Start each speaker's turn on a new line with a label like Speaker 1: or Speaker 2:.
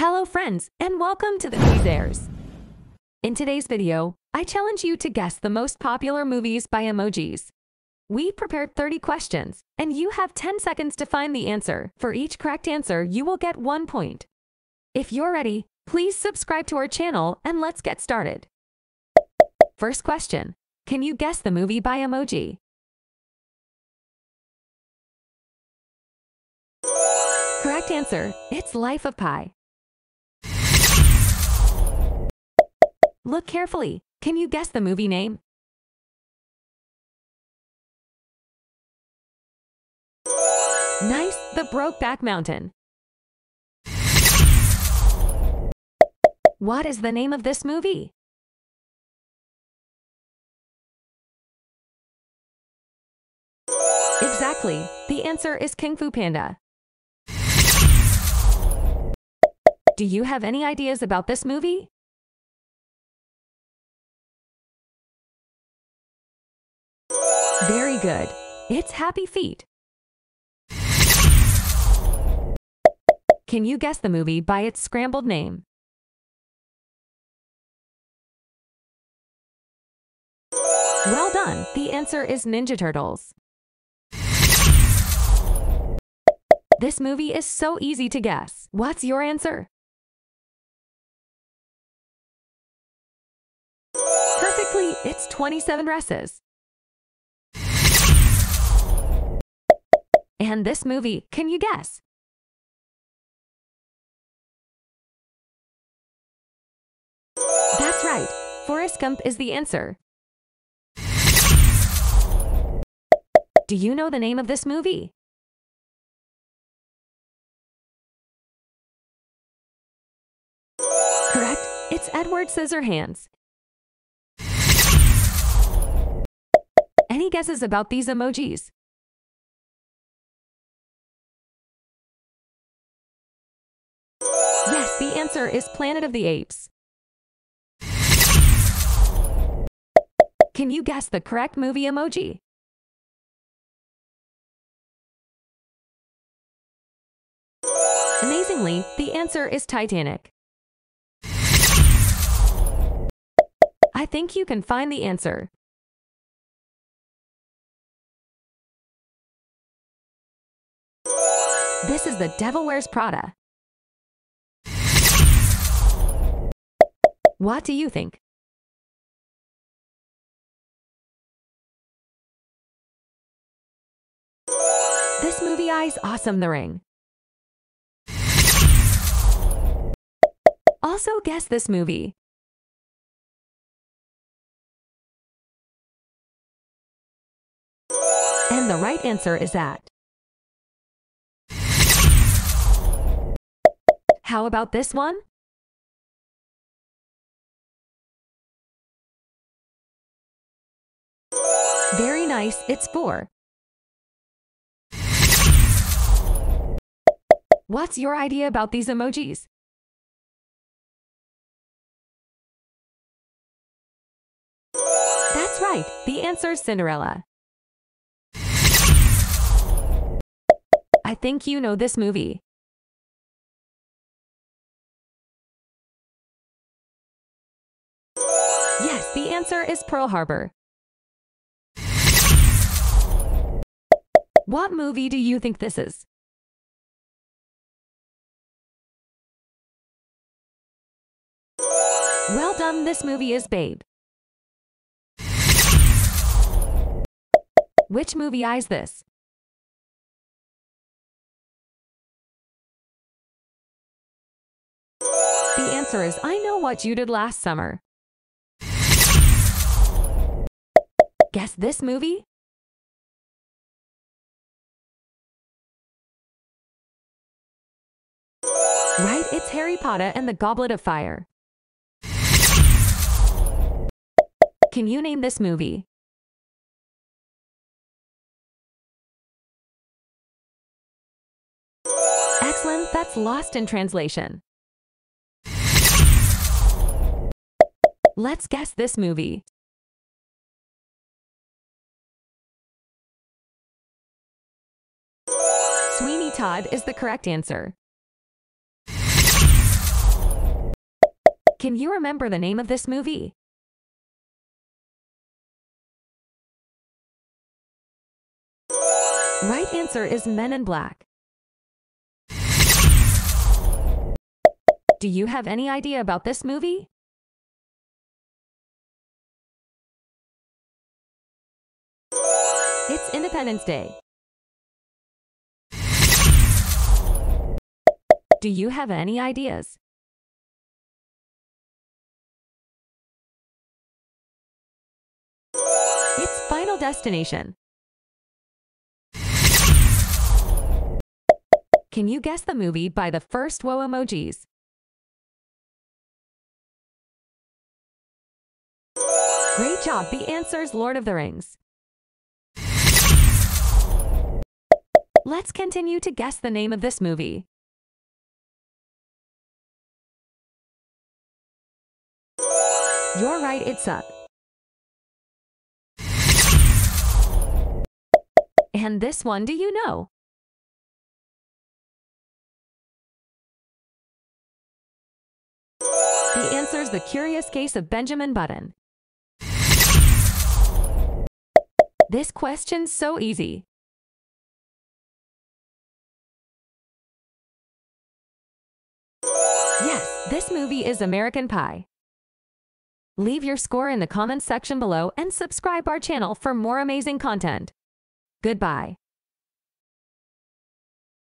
Speaker 1: Hello friends, and welcome to the Quizerz. In today's video, I challenge you to guess the most popular movies by emojis. We prepared 30 questions, and you have 10 seconds to find the answer. For each correct answer, you will get one point. If you're ready, please subscribe to our channel and let's get started. First question. Can you guess the movie by emoji? Correct answer. It's Life of Pi. Look carefully. Can you guess the movie name? Nice, The Brokeback Mountain. What is the name of this movie? Exactly. The answer is Kung Fu Panda. Do you have any ideas about this movie? Very good. It's Happy Feet. Can you guess the movie by its scrambled name? Well done. The answer is Ninja Turtles. This movie is so easy to guess. What's your answer? Perfectly, it's 27 dresses. And this movie, can you guess? That's right. Forrest Gump is the answer. Do you know the name of this movie? Correct. It's Edward Scissorhands. Any guesses about these emojis? Answer is Planet of the Apes. Can you guess the correct movie emoji? Amazingly, the answer is Titanic. I think you can find the answer. This is the Devil Wears Prada. What do you think? This movie eye's awesome, The Ring. Also guess this movie. And the right answer is that. How about this one? Very nice, it's Thor. What's your idea about these emojis? That's right, the answer is Cinderella. I think you know this movie. Yes, the answer is Pearl Harbor. What movie do you think this is? Well done, this movie is Babe. Which movie is this? The answer is I Know What You Did Last Summer. Guess this movie? Right, it's Harry Potter and the Goblet of Fire. Can you name this movie? Excellent, that's lost in translation. Let's guess this movie. Sweeney Todd is the correct answer. Can you remember the name of this movie? Right answer is Men in Black. Do you have any idea about this movie? It's Independence Day. Do you have any ideas? Final Destination. Can you guess the movie by the first woe emojis? Great job. The answer is Lord of the Rings. Let's continue to guess the name of this movie. You're right, it's up. And this one, do you know? The answer is The Curious Case of Benjamin Button. This question's so easy. Yes, this movie is American Pie. Leave your score in the comments section below and subscribe our channel for more amazing content. Goodbye.